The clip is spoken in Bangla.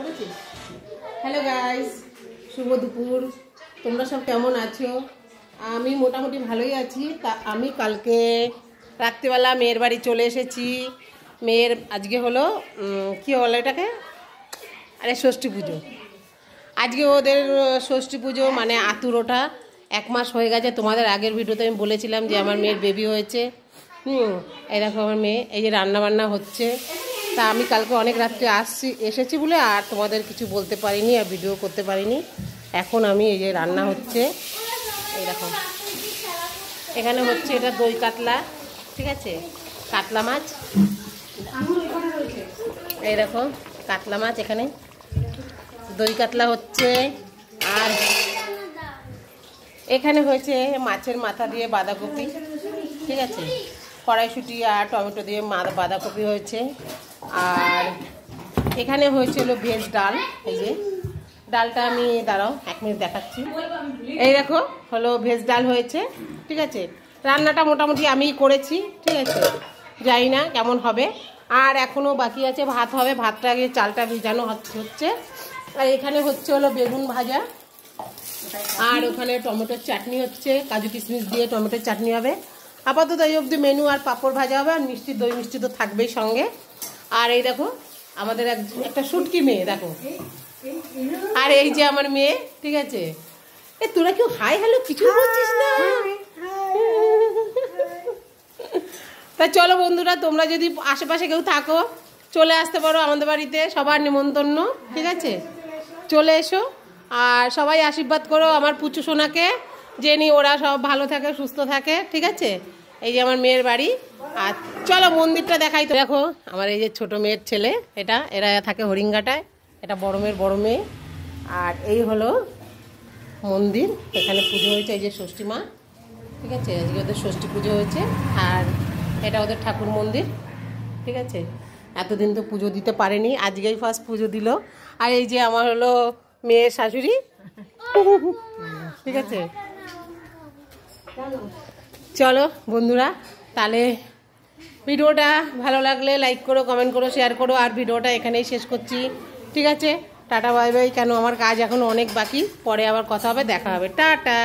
করেছিস? হ্যালো গাইস শুভ দুপুর। তোমরা সব কেমন আছো? আমি মোটামুটি ভালোই আছি। তা আমি কালকে রাত্রিবেলা মেয়ের বাড়ি চলে এসেছি। মেয়ের আজকে হলো কি বলে এটাকে? আরে ষষ্ঠী পুজো। আজকে ওদের ষষ্ঠী পুজো মানে আতুর ওঠা। এক মাস হয়ে গেছে, তোমাদের আগের ভিডিওতে আমি বলেছিলাম যে আমার মেয়ের বেবি হয়েছে। হুম, এই দেখো আমার মেয়ে, এই যে রান্না বান্না হচ্ছে। তা আমি কালকে অনেক রাত্রে আসছি, এসেছি বলে আর তোমাদের কিছু বলতে পারিনি আর ভিডিও করতে পারিনি। এখন আমি এই যে রান্না হচ্ছে, এই দেখো। এখানে হচ্ছে এটা দই কাতলা, ঠিক আছে? কাতলা মাছ। এই দেখো, কাতলা মাছ এখানে। দই কাতলা হচ্ছে, আর এখানে হয়েছে মাছের মাথা দিয়ে বাঁধাকপি, ঠিক আছে? কড়াইশুটি আর টমেটো দিয়ে বাঁধাকপি হয়েছে। আর এখানে হয়েছিল ভেজ ডাল, এই যে। ডালটা আমি, দাঁড়াও, এক মিনিট দেখাচ্ছি। এই দেখো, হলো ভেজ ডাল হয়েছে, ঠিক আছে? রান্নাটা মোটামুটি আমিই করেছি, ঠিক আছে? জানি না কেমন হবে। আর এখনও বাকি আছে, ভাত হবে, ভাতটা আগে চালটা ভিজানো হচ্ছে। আর এখানে হচ্ছে হলো বেগুন ভাজা। আর ওখানে টমেটোর চাটনি হচ্ছে, কাজু কিশমিশ দিয়ে টমেটোর চাটনি হবে। আপাতত এই অবধি মেনু আর পাঁপড় ভাজা হবে, আর মিষ্টি, দই মিষ্টি তো থাকবেই সঙ্গে। আর এই দেখো আমাদের এক একটা শুটকি মেয়ে দেখো। আর এই যে আমার মেয়ে ঠিক আছে? এ তোরা কেউ হাই হ্যালো কিছু বলছিস না? তা চলো বন্ধুরা তোমরা যদি আশেপাশে কেউ থাকো চলে আসতে পারো আমাদের বাড়িতে সবার নিমন্ত্রণ ঠিক আছে? চলে এসো আর সবাই আশীর্বাদ করো আমার পুচু সোনাকে জেনি ওরা সব ভালো থাকে সুস্থ থাকে ঠিক আছে? এই যে আমার মেয়ের বাড়ি। আর চলো মন্দিরটা দেখাই তো। দেখো, আমার এই যে ছোট মেয়ের ছেলে, এটা, এরা থাকে হরিঙ্গাটায় এটা বড় মেয়ের বড় মেয়ে। আর এই হলো মন্দির, এখানে পুজো হয়েছে এই যে ষষ্ঠী মা। ঠিক আছে? আজকে ওদের ষষ্ঠী পুজো হয়েছে। আর এটা ওদের ঠাকুর মন্দির। ঠিক আছে? এতদিন তো পুজো দিতে পারেনি, আজকেই ফার্স্ট পুজো দিল। আর এই যে আমার হলো মেয়ের শাশুড়ি। ঠিক আছে? চলো, বন্ধুরা, তাহলে ভিডিওটা ভালো লাগলে লাইক করো কমেন্ট করো শেয়ার করো, আর ভিডিওটা এখানেই শেষ করছি। ঠিক আছে? টাটা বাই বাই কেন, আমার কাজ এখন অনেক বাকি, পরে আবার কথা হবে, দেখা হবে। টাটা!